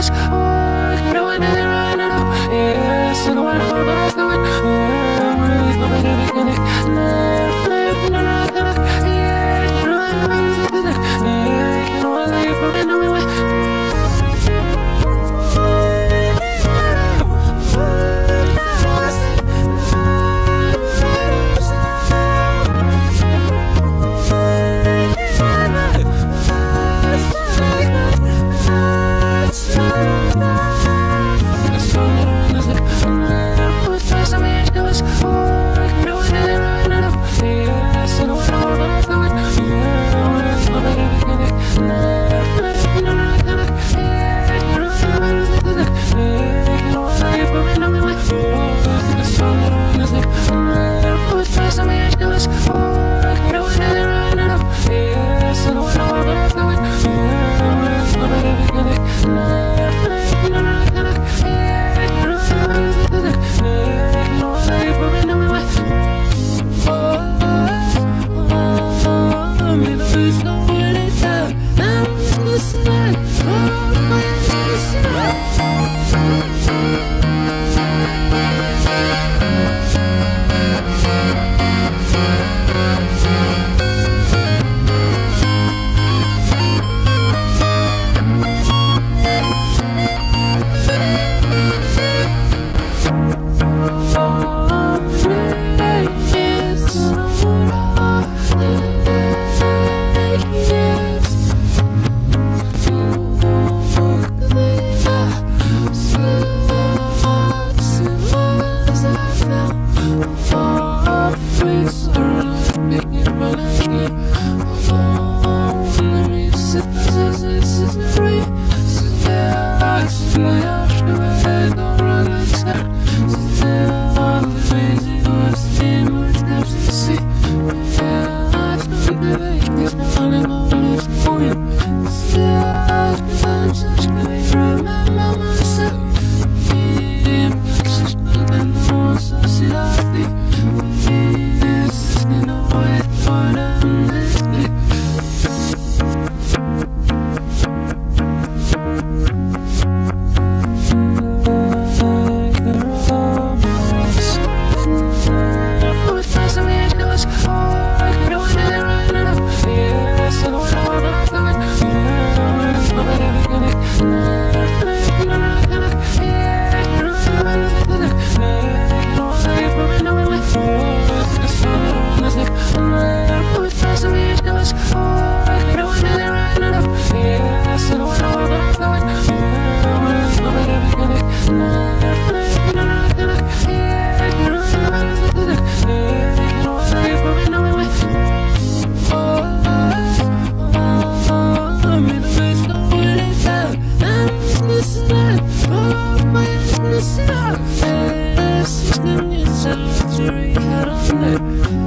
was This is not a fantasy, it's a dream,